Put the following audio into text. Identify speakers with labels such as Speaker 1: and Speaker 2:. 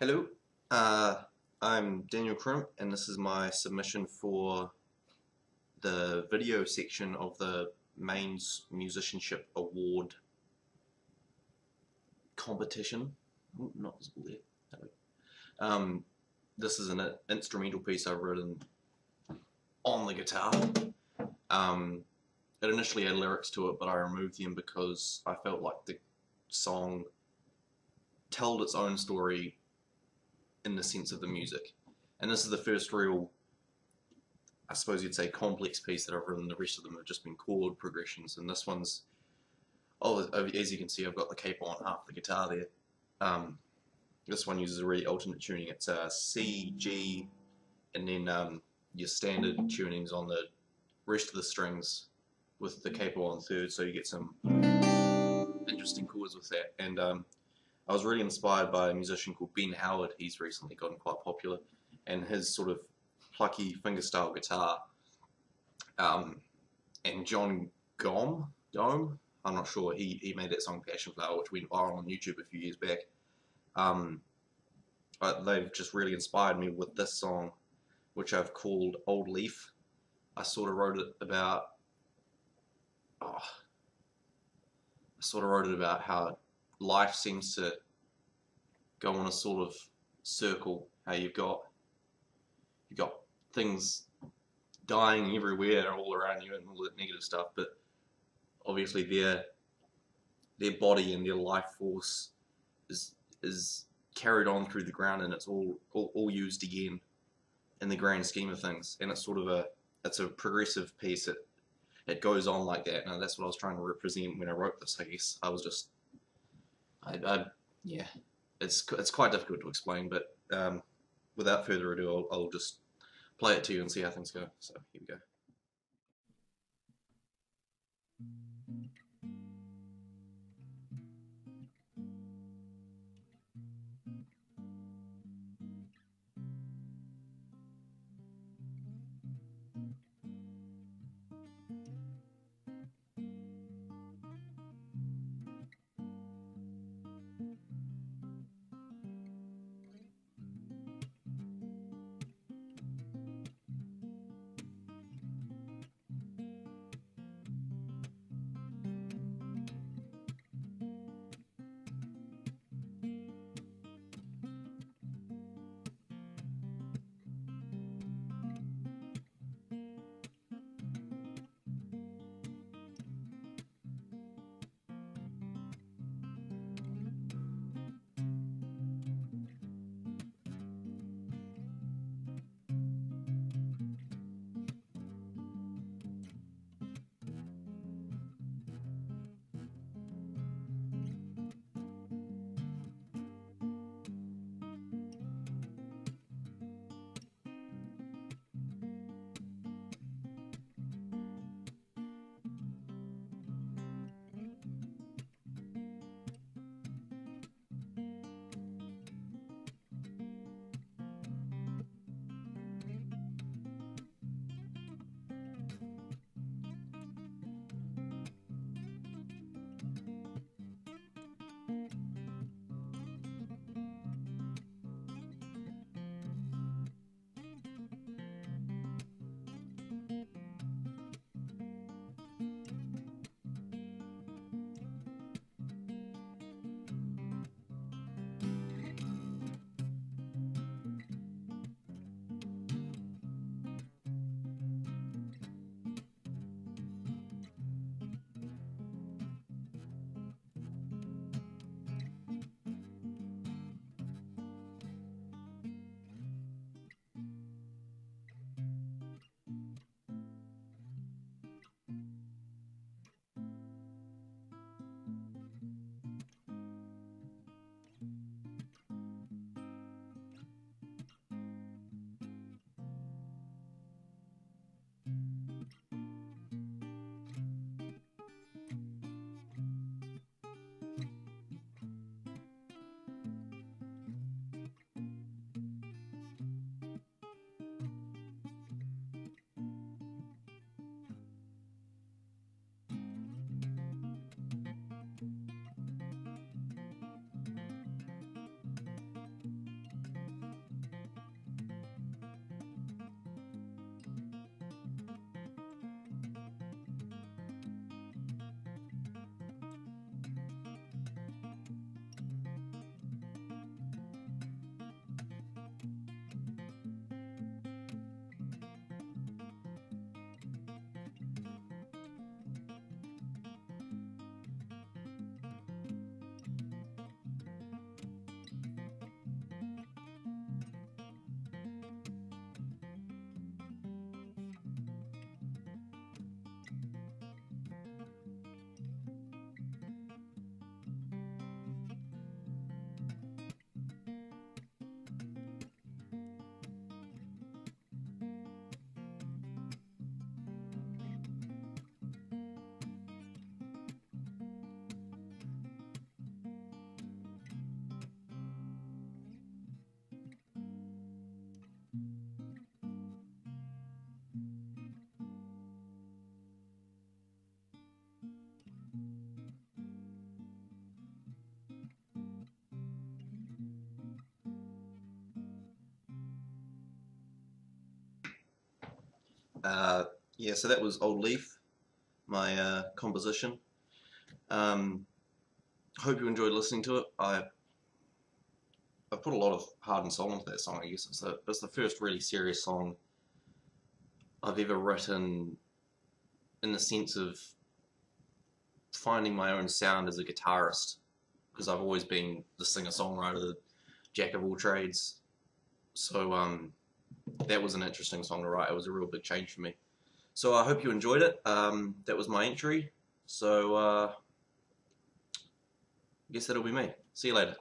Speaker 1: Hello, uh, I'm Daniel Crimp, and this is my submission for the video section of the MAINZ Musicianship Award competition. Ooh, not visible there. Hello. Um, this is an instrumental piece I've written on the guitar. Um, it initially had lyrics to it, but I removed them because I felt like the song told its own story in the sense of the music. And this is the first real, I suppose you'd say, complex piece that I've written. The rest of them have just been chord progressions, and this one's, oh, as you can see, I've got the capo on half the guitar there. Um, this one uses a really alternate tuning. It's a C, G, and then um, your standard tunings on the rest of the strings with the capo on third, so you get some interesting chords with that. And um, I was really inspired by a musician called Ben Howard. He's recently gotten quite popular, and his sort of plucky fingerstyle guitar. Um, and John Gomm, Dome, I'm not sure. He he made that song Passion Flower, which went viral on YouTube a few years back. Um, they've just really inspired me with this song, which I've called Old Leaf. I sort of wrote it about. Oh, I sort of wrote it about how life seems to go on a sort of circle. How you've got you've got things dying everywhere, all around you, and all that negative stuff. But obviously, their their body and their life force is is carried on through the ground, and it's all all, all used again in the grand scheme of things. And it's sort of a it's a progressive piece. It it goes on like that, and that's what I was trying to represent when I wrote this. I guess I was just I, I yeah, it's it's quite difficult to explain, but um, without further ado, I'll, I'll just play it to you and see how things go. So here we go. Uh, yeah, so that was Old Leaf, my uh, composition. Um, hope you enjoyed listening to it. I I put a lot of heart and soul into that song. I guess it's the it's the first really serious song I've ever written, in the sense of finding my own sound as a guitarist, because I've always been the singer songwriter, the jack of all trades. So um, that was an interesting song to write. It was a real big change for me. So I hope you enjoyed it. Um, that was my entry. So uh, I guess that'll be me. See you later.